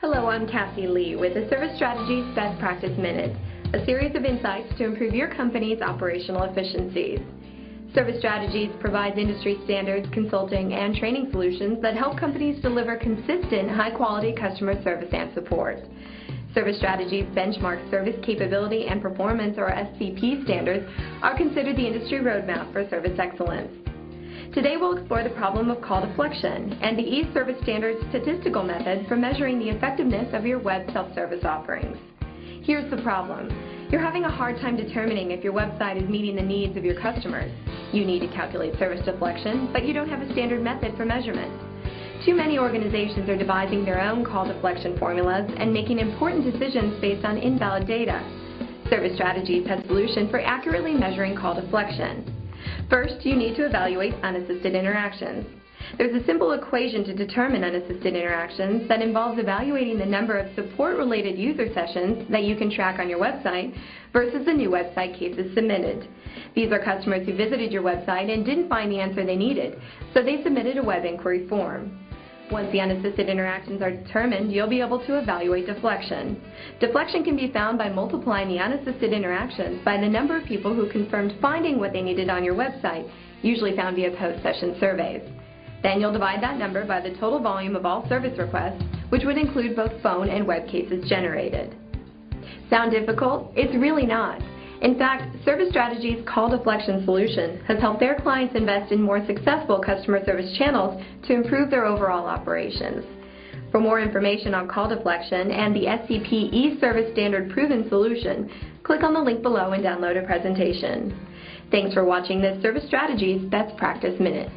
Hello, I'm Cassie Lee with the Service Strategies Best Practice Minute, a series of insights to improve your company's operational efficiencies. Service Strategies provides industry standards, consulting, and training solutions that help companies deliver consistent, high-quality customer service and support. Service Strategies benchmark service capability and performance, or SCP standards, are considered the industry roadmap for service excellence. Today we'll explore the problem of call deflection and the eService Standards statistical method for measuring the effectiveness of your web self-service offerings. Here's the problem. You're having a hard time determining if your website is meeting the needs of your customers. You need to calculate service deflection, but you don't have a standard method for measurement. Too many organizations are devising their own call deflection formulas and making important decisions based on invalid data. Service Strategies has a solution for accurately measuring call deflection. First, you need to evaluate unassisted interactions. There's a simple equation to determine unassisted interactions that involves evaluating the number of support-related user sessions that you can track on your website versus the new website cases submitted. These are customers who visited your website and didn't find the answer they needed, so they submitted a web inquiry form. Once the unassisted interactions are determined, you'll be able to evaluate deflection. Deflection can be found by multiplying the unassisted interactions by the number of people who confirmed finding what they needed on your website, usually found via post-session surveys. Then you'll divide that number by the total volume of all service requests, which would include both phone and web cases generated. Sound difficult? It's really not. In fact, Service Strategies' call deflection solution has helped their clients invest in more successful customer service channels to improve their overall operations. For more information on call deflection and the SCP eService Standard Proven solution, click on the link below and download a presentation. Thanks for watching this Service Strategies Best Practice Minute.